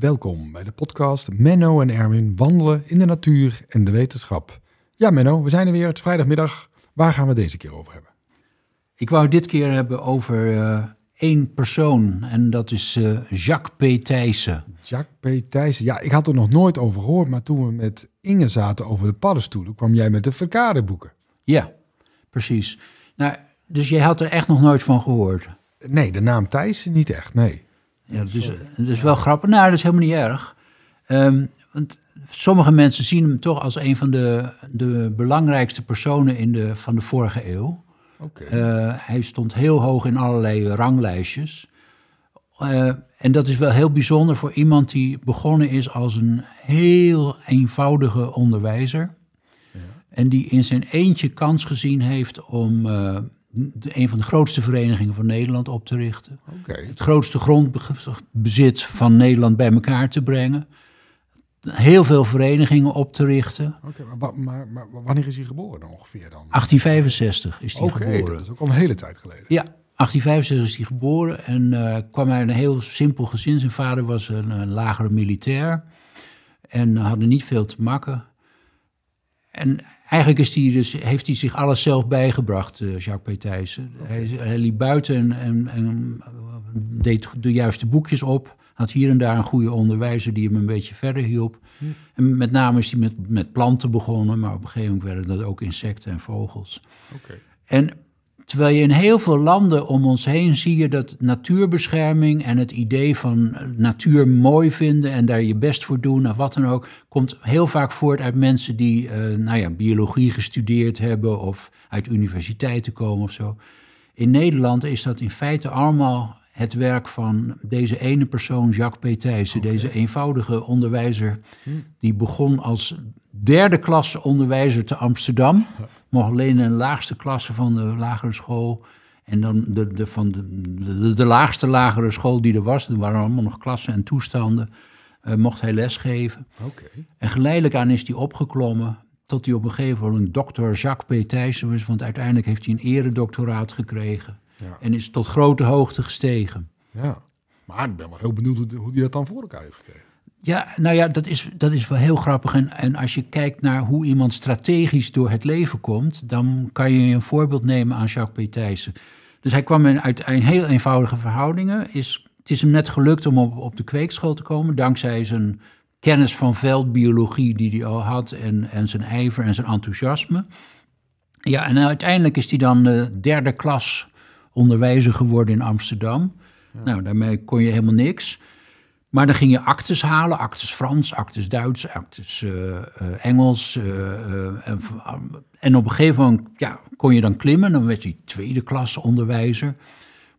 Welkom bij de podcast Menno en Erwin wandelen in de natuur en de wetenschap. Ja, Menno, we zijn er weer. Het is vrijdagmiddag. Waar gaan we deze keer over hebben? Ik wou dit keer hebben over uh, één persoon en dat is uh, Jacques P. Thijssen. Jacques P. Thijssen. Ja, ik had er nog nooit over gehoord, maar toen we met Inge zaten over de paddenstoelen, kwam jij met de verkadeboeken. Ja, precies. Nou, dus jij had er echt nog nooit van gehoord? Nee, de naam Thijssen niet echt, nee. Ja, dus, dat is wel grappig. Nou, dat is helemaal niet erg. Um, want sommige mensen zien hem toch als een van de, de belangrijkste personen in de, van de vorige eeuw. Okay. Uh, hij stond heel hoog in allerlei ranglijstjes. Uh, en dat is wel heel bijzonder voor iemand die begonnen is als een heel eenvoudige onderwijzer. Ja. En die in zijn eentje kans gezien heeft om uh, de, een van de grootste verenigingen van Nederland op te richten. Okay. Het grootste grondbezit van Nederland bij elkaar te brengen. Heel veel verenigingen op te richten. Oké, okay, maar, maar, maar, wanneer is hij geboren ongeveer dan? 1865 is hij okay, geboren. Oké, dat is ook al een hele tijd geleden. Ja, 1865 is hij geboren en uh, kwam uit een heel simpel gezin. Zijn vader was een, een lagere militair en hadden niet veel te makken. En Eigenlijk is die dus, heeft hij zich alles zelf bijgebracht, uh, Jacques P. Thijssen. Hij, hij, liep buiten en, en, en, deed de juiste boekjes op. Had hier en daar een goede onderwijzer die hem een beetje verder hielp. Hm. En met name is hij met, met planten begonnen, maar op een gegeven moment werden dat ook insecten en vogels. Okay. En Terwijl je in heel veel landen om ons heen zie je dat natuurbescherming en het idee van natuur mooi vinden en daar je best voor doen of wat dan ook, komt heel vaak voort uit mensen die uh, nou ja, biologie gestudeerd hebben of uit universiteiten komen of zo. In Nederland is dat in feite allemaal het werk van deze ene persoon, Jacques P. Thijssen, okay. deze eenvoudige onderwijzer, hm. die begon als derde klasse onderwijzer te Amsterdam. Mocht alleen in de laagste klasse van de lagere school. En dan de, de, van de, de, de laagste lagere school die er was, er waren allemaal nog klassen en toestanden, uh, mocht hij lesgeven. Okay. En geleidelijk aan is hij opgeklommen tot hij op een gegeven moment dokter Jacques P. Thijssen was. Want uiteindelijk heeft hij een eredoctoraat gekregen. Ja. En is tot grote hoogte gestegen. Ja, maar ik ben wel heel benieuwd hoe, hij dat dan voor elkaar heeft gekregen. Ja, nou ja, dat is, dat is wel heel grappig. En, en als je kijkt naar hoe iemand strategisch door het leven komt, dan kan je een voorbeeld nemen aan Jacques P. Thijssen. Dus hij kwam uit een heel eenvoudige verhoudingen. Is, het is hem net gelukt om op, op de kweekschool te komen, dankzij zijn kennis van veldbiologie die hij al had en, en zijn ijver en zijn enthousiasme. Ja, en uiteindelijk is hij dan de derde klas onderwijzer geworden in Amsterdam. Ja. Nou, daarmee kon je helemaal niks. Maar dan ging je actes halen, actes Frans, actes Duits, actes uh, uh, Engels. Uh, en, en, op een gegeven moment ja, kon je dan klimmen, dan werd hij tweede klasse onderwijzer.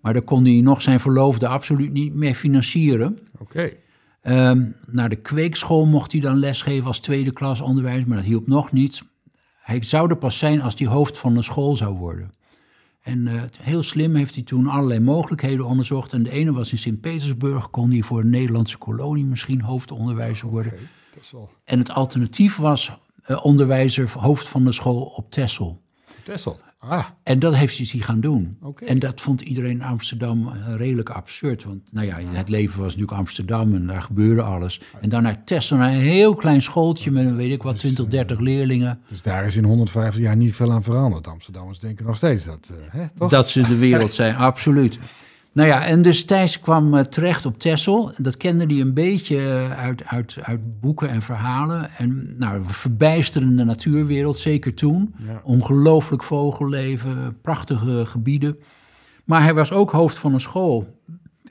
Maar dan kon hij nog zijn verloofde absoluut niet meer financieren. Oké. Okay. Um, naar de kweekschool mocht hij dan lesgeven als tweede klas onderwijzer, maar dat hielp nog niet. Hij zou er pas zijn als hij hoofd van een school zou worden. En uh, heel slim heeft hij toen allerlei mogelijkheden onderzocht. En de ene was in Sint-Petersburg, kon hij voor een Nederlandse kolonie misschien hoofdonderwijzer worden. Okay, is wel... En het alternatief was uh, onderwijzer, hoofd van de school op Texel. Texel, ah. En dat heeft hij gaan doen. Okay. En dat vond iedereen in Amsterdam uh, redelijk absurd. Want nou ja, het leven was natuurlijk Amsterdam en daar gebeurde alles. En dan naar Texel, naar een heel klein schooltje met, weet ik wat, 20, 30 leerlingen. Dus daar is in 150 jaar niet veel aan veranderd. Amsterdammers denken nog steeds dat, uh, hè, toch? Dat ze de wereld zijn, absoluut. Nou ja, en dus Thijs kwam uh, terecht op Texel. Dat kende hij een beetje uh, uit, uit, uit boeken en verhalen. En nou, een verbijsterende natuurwereld, zeker toen. Ja. Ongelooflijk vogelleven, prachtige gebieden. Maar hij was ook hoofd van een school.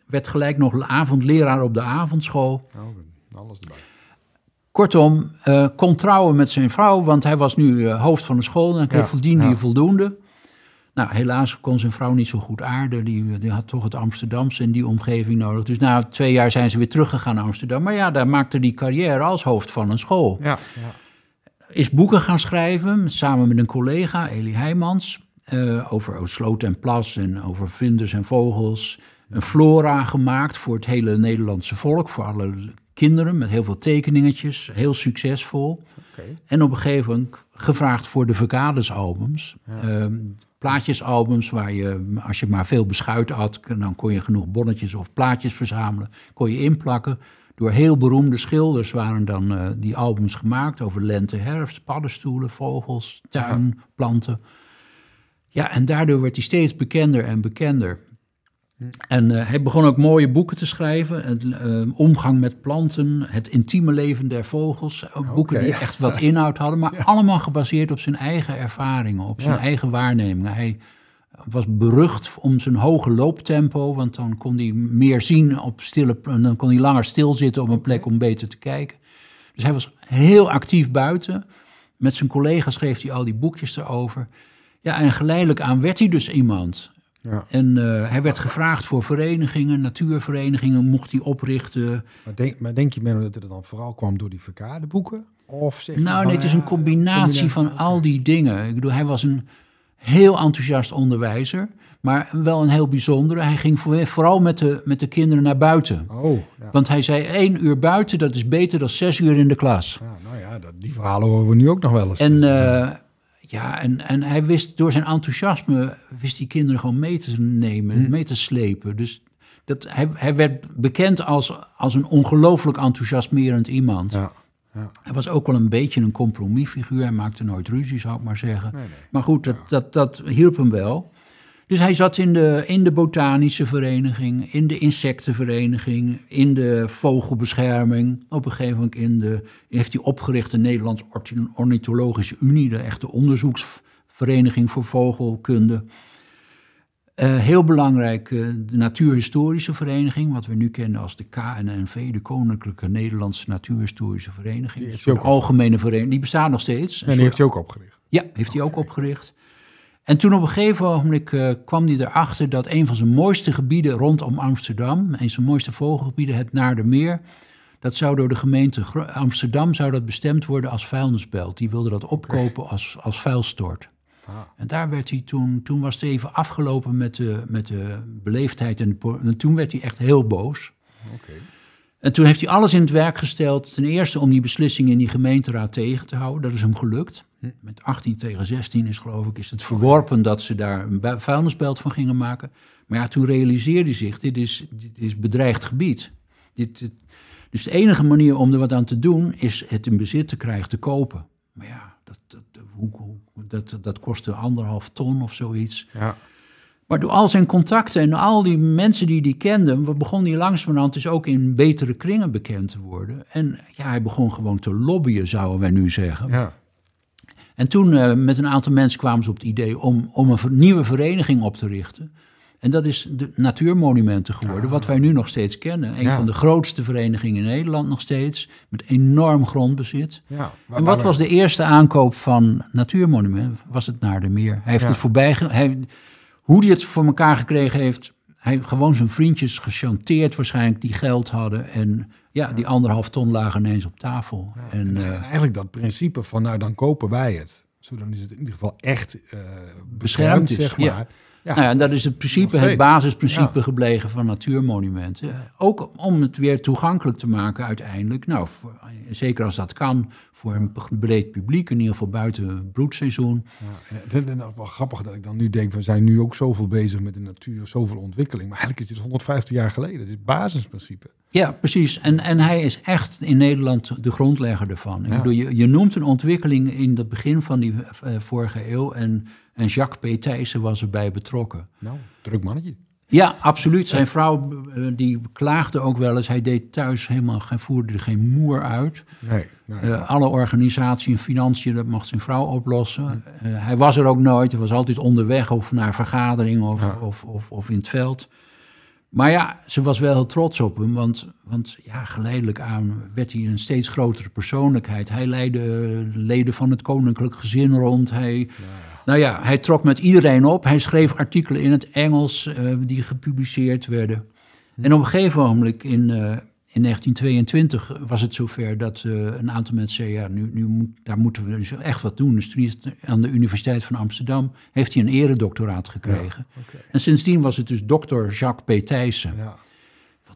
Werd gelijk nog avondleraar op de avondschool. Oh, alles erbij. Kortom, uh, kon trouwen met zijn vrouw, want hij was nu hoofd van de school. En hij Ja, verdiende ja. hij voldoende. Nou, helaas kon zijn vrouw niet zo goed aarden. Die, die had toch het Amsterdamse in die omgeving nodig. Dus na twee jaar zijn ze weer teruggegaan naar Amsterdam. Maar ja, daar maakte hij carrière als hoofd van een school. Ja, ja. Is boeken gaan schrijven, samen met een collega, Elie Heijmans. eh, over sloot en plas en over vlinders en vogels. Een flora gemaakt voor het hele Nederlandse volk. Voor alle kinderen met heel veel tekeningetjes. Heel succesvol. En op een gegeven moment gevraagd voor de Verkades-albums. Ehm, plaatjesalbums waar je, als je maar veel beschuit had, dan kon je genoeg bonnetjes of plaatjes verzamelen. Kon je inplakken. Door heel beroemde schilders waren dan eh, die albums gemaakt over lente, herfst, paddenstoelen, vogels, tuin, planten. Ja, en daardoor werd hij steeds bekender en bekender. En uh, hij begon ook mooie boeken te schrijven. Het, uh, omgang met planten, het intieme leven der vogels. Ook boeken okay. die echt wat inhoud hadden, maar ja. allemaal gebaseerd op zijn eigen ervaringen, op zijn ja. eigen waarnemingen. Hij was berucht om zijn hoge looptempo, want dan kon hij meer zien op stille, dan kon hij langer stilzitten op een plek om beter te kijken. Dus hij was heel actief buiten. Met zijn collega's schreef hij al die boekjes erover. Ja, en geleidelijk aan werd hij dus iemand. Ja. En uh, hij werd gevraagd voor verenigingen, natuurverenigingen, mocht hij oprichten. Maar denk, maar denk je, Menno, dat het dan vooral kwam door die verkadeboeken? Of zeg nou, nee, het is een combinatie, combinatie van al die dingen. Ik bedoel, hij was een heel enthousiast onderwijzer, maar wel een heel bijzondere. Hij ging vooral met de, met de kinderen naar buiten. Oh, ja. Want hij zei, één uur buiten, dat is beter dan zes uur in de klas. Ja, nou ja, dat, die verhalen horen we nu ook nog wel eens. En... Uh, ja, en, en hij wist door zijn enthousiasme, wist die kinderen gewoon mee te nemen, hm. mee te slepen. Dus dat, hij, hij werd bekend als, als een ongelooflijk enthousiasmerend iemand. Ja, ja. Hij was ook wel een beetje een compromisfiguur. Hij maakte nooit ruzie, zou ik maar zeggen. Nee, nee. Maar goed, dat, dat, dat hielp hem wel. Dus hij zat in de, in de botanische vereniging, in de insectenvereniging, in de vogelbescherming. Op een gegeven moment in de, heeft hij opgericht de Nederlands Ornithologische Unie, de echte onderzoeksvereniging voor vogelkunde. Uh, heel belangrijk, uh, de Natuurhistorische Vereniging, wat we nu kennen als de KNNV, de Koninklijke Nederlandse Natuurhistorische Vereniging. Die een algemene vereniging, die bestaat nog steeds. En die heeft hij ook opgericht. Ja, heeft hij ook opgericht. En toen op een gegeven ogenblik uh, kwam hij erachter dat een van zijn mooiste gebieden rondom Amsterdam, een van zijn mooiste vogelgebieden, het Naardermeer, dat zou door de gemeente Amsterdam zou dat bestemd worden als vuilnisbelt. Die wilde dat opkopen als, als vuilstort. Ah. En daar werd hij toen, toen was het even afgelopen met de, met de beleefdheid. En, de, en toen werd hij echt heel boos. Okay. En toen heeft hij alles in het werk gesteld. Ten eerste om die beslissing in die gemeenteraad tegen te houden. Dat is hem gelukt. Hm. Met 18 tegen 16 is geloof ik is het verworpen dat ze daar een vuilnisbelt van gingen maken. Maar ja, toen realiseerde hij zich, dit is, dit is bedreigd gebied. Dit, dit, dus de enige manier om er wat aan te doen is het in bezit te krijgen, te kopen. Maar ja, dat, dat, hoe, dat, dat kostte anderhalf ton of zoiets. Ja. Maar door al zijn contacten en al die mensen die hij kende, begon hij langzamerhand dus ook in betere kringen bekend te worden. En ja, hij begon gewoon te lobbyen, zouden wij nu zeggen. Ja. En toen uh, met een aantal mensen kwamen ze op het idee om, om een nieuwe vereniging op te richten. En dat is de Natuurmonumenten geworden, wat wij nu nog steeds kennen. Een Ja. van de grootste verenigingen in Nederland nog steeds, met enorm grondbezit. Ja. En wat was de eerste aankoop van Natuurmonument? Was het naar de meer. Hij heeft Ja. het voorbij... Hij, hoe hij het voor elkaar gekregen heeft... Hij heeft gewoon zijn vriendjes gechanteerd waarschijnlijk die geld hadden. En ja, die anderhalf ton lagen ineens op tafel. En, En eh, eigenlijk dat principe van, nou dan kopen wij het. Zo dan is het in ieder geval echt eh, beschermd, Beschermd is, zeg maar. ja. Nou ja, dat is het principe, het basisprincipe Ja. gebleven van natuurmonumenten. Ook om het weer toegankelijk te maken uiteindelijk. Nou, voor- zeker als dat kan, voor een breed publiek, in ieder geval buiten het broedseizoen. Ja, en het is nog wel grappig dat ik dan nu denk, we zijn nu ook zoveel bezig met de natuur, zoveel ontwikkeling. Maar eigenlijk is dit 150 jaar geleden. Dit is basisprincipe. Ja, precies. En, en hij is echt in Nederland de grondlegger ervan. Ik Ja. bedoel, je, je noemt een ontwikkeling in het begin van die eh, vorige eeuw. En, en Jacques P. Thijssen was erbij betrokken. Nou, druk mannetje. Ja, absoluut. Zijn vrouw eh, die klaagde ook wel eens. Hij deed thuis helemaal, hij voerde er geen moer uit. Nee, nee. Eh, alle organisatie en financiën, dat mocht zijn vrouw oplossen. Eh, hij was er ook nooit. Hij was altijd onderweg of naar vergaderingen of, Ja. of, of, of in het veld. Maar ja, ze was wel heel trots op hem, want, want ja, geleidelijk aan werd hij een steeds grotere persoonlijkheid. Hij leidde leden van het koninklijk gezin rond. Hij, Nou ja, hij trok met iedereen op. Hij schreef artikelen in het Engels eh, die gepubliceerd werden. En op een gegeven moment in, eh, in 1922 was het zover dat eh, een aantal mensen zeiden... ja, nu, nu moet, daar moeten we dus echt wat doen. Dus toen is het aan de Universiteit van Amsterdam heeft hij een eredoctoraat gekregen. En sindsdien was het dus dokter Jacques P. Thijssen. Ja.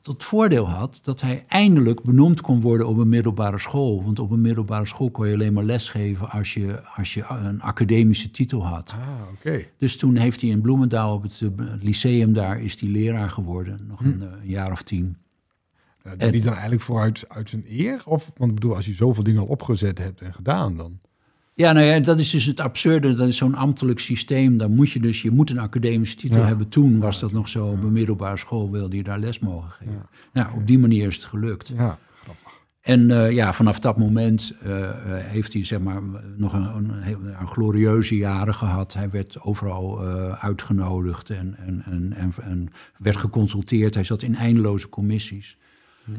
Tot voordeel had dat hij eindelijk benoemd kon worden op een middelbare school. Want op een middelbare school kon je alleen maar lesgeven als je, als je een academische titel had. Ah, oké. Dus toen heeft hij in Bloemendaal op het eh, lyceum daar is hij leraar geworden. Nog Hm. een, eh, een jaar of tien. Uh, doet hij dan eigenlijk vooruit uit zijn eer? Of, want ik bedoel, als je zoveel dingen al opgezet hebt en gedaan, dan... Ja, nou ja, dat is dus het absurde. Dat is zo'n ambtelijk systeem. Dan moet je dus, je moet een academische titel hebben. Toen was dat nog zo. Op een middelbare school wilde je daar les mogen geven. Nou, op die manier is het gelukt. Ja. En uh, ja, vanaf dat moment uh, heeft hij zeg maar, nog een, een, een, glorieuze jaren gehad. Hij werd overal uh, uitgenodigd en, en, en, en, werd geconsulteerd. Hij zat in eindeloze commissies.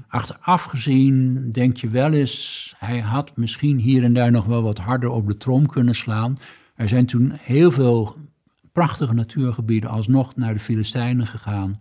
Achteraf gezien denk je wel eens, hij had misschien hier en daar nog wel wat harder op de trom kunnen slaan. Er zijn toen heel veel prachtige natuurgebieden alsnog naar de Filistijnen gegaan.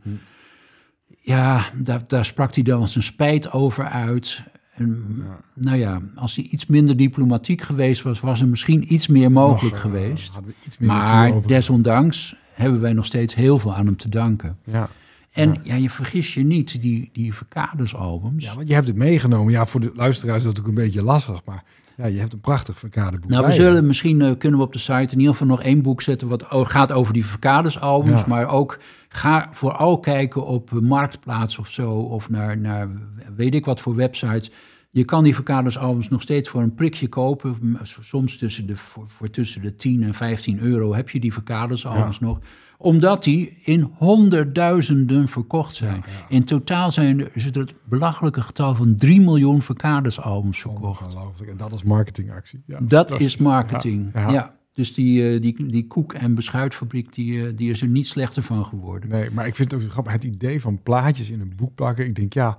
Ja, daar, daar sprak hij dan zijn spijt over uit. En, Nou ja, als hij iets minder diplomatiek geweest was, was er misschien iets meer mogelijk Nog, geweest. Iets meer maar desondanks hebben wij nog steeds heel veel aan hem te danken. Ja. En ja. je vergis je niet, die, die Verkades-albums. Ja, want je hebt het meegenomen. Ja, voor de luisteraars is dat natuurlijk een beetje lastig, maar ja, je hebt een prachtig Verkadeboek. Nou, we zullen misschien uh, kunnen we op de site in ieder geval nog één boek zetten wat gaat over die Verkades-albums, ja. maar ook ga vooral kijken op Marktplaats of zo, of naar, naar weet ik wat voor websites. Je kan die Verkades-albums nog steeds voor een prikje kopen. Soms tussen de, voor, voor tussen de 10 en 15 euro heb je die Verkades-albums nog omdat die in honderdduizenden verkocht zijn. In totaal zijn er, is het het belachelijke getal van 3 miljoen Verkades-albums verkocht. Ongelooflijk. En dat is marketingactie. Ja, dat, dat, is marketing, ja. Dus die, die, die koek- en beschuitfabriek, die, die is er niet slechter van geworden. Nee, maar ik vind het ook grappig, het idee van plaatjes in een boek plakken. Ik denk, ja,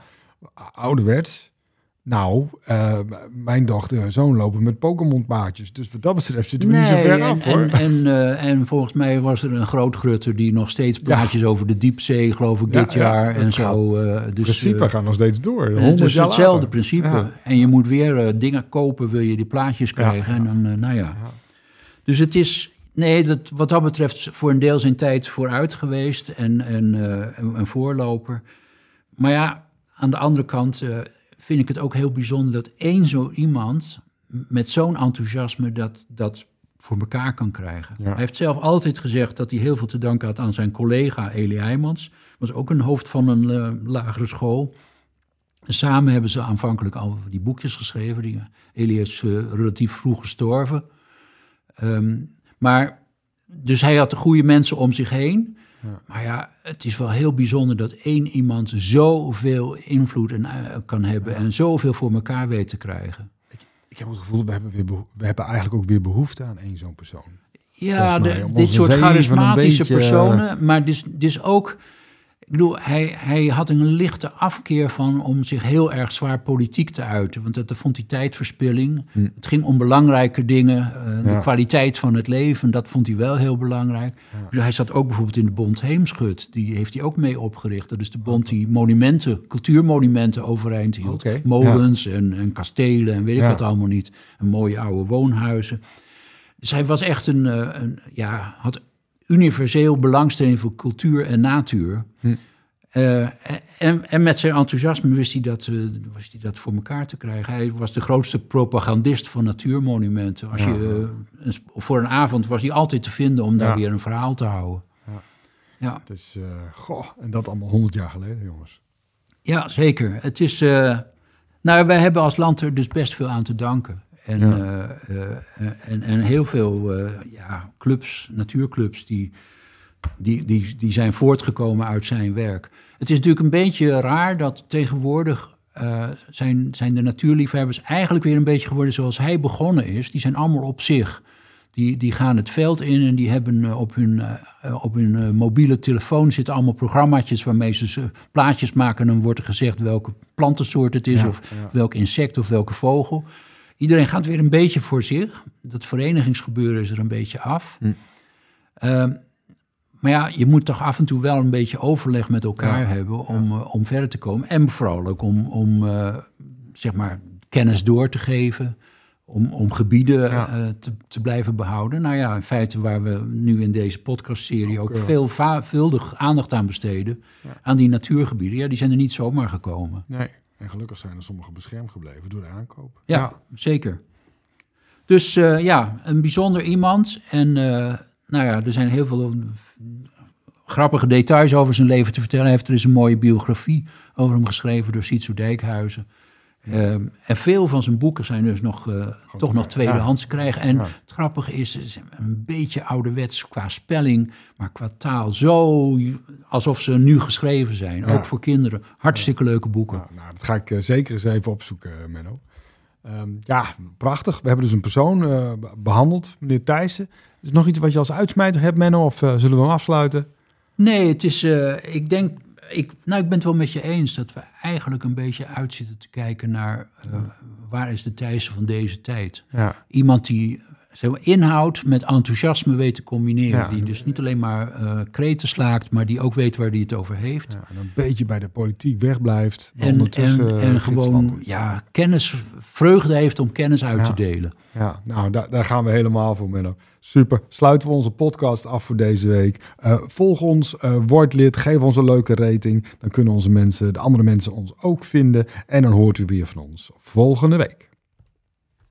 ouderwets, nou, uh, mijn dochter en zoon lopen met Pokémon-paardjes. Dus wat dat betreft zitten we niet zo ver af, hoor. En, en, uh, en, volgens mij was er een groot grutter die nog steeds plaatjes ja. over de diepzee, geloof ik, dit ja, jaar. en zo. Uh, dus, principe gaan nog steeds door. Het is hetzelfde principe. En je moet weer dingen kopen, wil je die plaatjes krijgen. En dan, nou ja. Dus het is, nee, dat, wat dat betreft voor een deel zijn tijd vooruit geweest en, en een voorloper. Maar ja, aan de andere kant vind ik het ook heel bijzonder dat één zo iemand met zo'n enthousiasme dat, dat voor elkaar kan krijgen. Hij heeft zelf altijd gezegd dat hij heel veel te danken had aan zijn collega Elie Heijmans. Was ook een hoofd van een uh, lagere school. Samen hebben ze aanvankelijk al die boekjes geschreven. Die, Elie is uh, relatief vroeg gestorven. Um, maar, dus hij had de goede mensen om zich heen. Maar ja, het is wel heel bijzonder dat één iemand zoveel invloed en, uh, kan hebben en zoveel voor elkaar weet te krijgen. Ik, ik heb het gevoel, we hebben, weer we hebben eigenlijk ook weer behoefte aan één zo'n persoon. Ja, de, dit soort charismatische beetje... personen, maar dus, dus ook ik bedoel, hij, hij had een lichte afkeer van om zich heel erg zwaar politiek te uiten. Want dat, dat vond hij tijdverspilling. Hm. Het ging om belangrijke dingen. Uh, De kwaliteit van het leven, dat vond hij wel heel belangrijk. Ja. Dus hij zat ook bijvoorbeeld in de Bond Heemschut. Die heeft hij ook mee opgericht. Dat is de bond die monumenten, cultuurmonumenten overeind hield. Okay. Molens en, en kastelen en weet ik wat allemaal niet. En mooie oude woonhuizen. Dus hij was echt een, eh, een ja, had universeel belangstelling voor cultuur en natuur. Hm. Uh, en, en, met zijn enthousiasme wist hij, dat, uh, wist hij dat voor elkaar te krijgen. Hij was de grootste propagandist van natuurmonumenten. Als je, uh, voor een avond was hij altijd te vinden om daar ja. weer een verhaal te houden. Ja. ja. Dus, goh, en dat allemaal honderd jaar geleden, jongens. Ja, zeker. Het is, nou, wij hebben als land er dus best veel aan te danken. En, ja. uh, en, en heel veel uh, ja, clubs, natuurclubs, die, die, die, die zijn voortgekomen uit zijn werk. Het is natuurlijk een beetje raar dat tegenwoordig zijn, zijn de natuurliefhebbers eigenlijk weer een beetje geworden zoals hij begonnen is. Die zijn allemaal op zich. Die, die gaan het veld in en die hebben op hun, op hun mobiele telefoon zitten allemaal programmaatjes waarmee ze plaatjes maken. En dan wordt er gezegd welke plantensoort het is, ja, of ja. welk insect of welke vogel. Iedereen gaat weer een beetje voor zich. Dat verenigingsgebeuren is er een beetje af. Hm. Uh, maar ja, je moet toch af en toe wel een beetje overleg met elkaar ja, hebben om, ja. uh, om verder te komen. En vooral ook om, om uh, zeg maar kennis door te geven. Om, om gebieden ja. uh, te, te, blijven behouden. Nou ja, in feite waar we nu in deze podcastserie ook, ook veel veelvuldig aandacht aan besteden. Aan die natuurgebieden. Ja, die zijn er niet zomaar gekomen. Nee. En gelukkig zijn er sommige beschermd gebleven door de aankoop. Ja, ja. zeker. Dus uh, ja, een bijzonder iemand. En uh, nou ja, er zijn heel veel grappige details over zijn leven te vertellen. Hij heeft er eens een mooie biografie over hem geschreven door Sietsu Dijkhuizen. Ehm, en veel van zijn boeken zijn dus nog, uh, toch nog tweedehands ja. krijgen. En het grappige is, een beetje ouderwets qua spelling, maar qua taal zo alsof ze nu geschreven zijn. Ook voor kinderen. Hartstikke leuke boeken. nou, dat ga ik uh, zeker eens even opzoeken, Menno. Um, ja, prachtig. We hebben dus een persoon uh, behandeld, meneer Thijssen. Is er nog iets wat je als uitsmijter hebt, Menno? Of zullen we hem afsluiten? Nee, het is, ik denk ik, nou, ik ben het wel met je eens dat we eigenlijk een beetje uitzitten te kijken naar uh, waar is de Thijssen van deze tijd. Ja. Iemand die zeg inhoud met enthousiasme weet te combineren. Die dus niet alleen maar uh, kreten slaakt, maar die ook weet waar hij het over heeft. Ja, en een beetje bij de politiek wegblijft. En, en, en gewoon ja, kennis, vreugde heeft om kennis uit te delen. Ja, nou daar, daar gaan we helemaal voor, Menno. Super. Sluiten we onze podcast af voor deze week. Uh, volg ons, uh, word lid, geef ons een leuke rating. Dan kunnen onze mensen, de andere mensen ons ook vinden. En dan hoort u weer van ons volgende week.